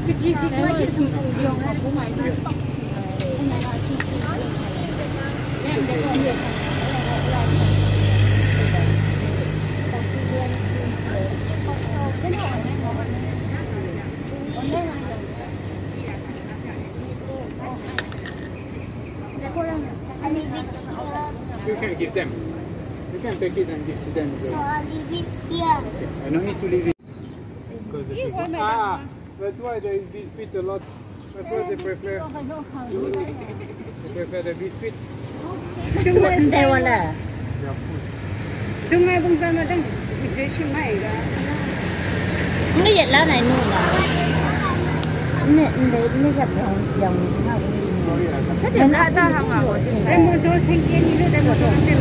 Kecil kita, macam sempurna. Dia orang rumah itu. You can give them. You can take it and give to them. So I'll leave it here. Okay. I don't need to leave it. Because the people, ah, that's why they biscuit a lot. That's what they prefer. they prefer the biscuit. Đúng đây là là. Đúng ngay bông dân nó đang dưới chim này cả. Nó giật lá này nữa, à. Nè, để nó gặp dòng dòng. Rất là ta hàng à. Em muốn đôi xem kia như thế đây một đôi xem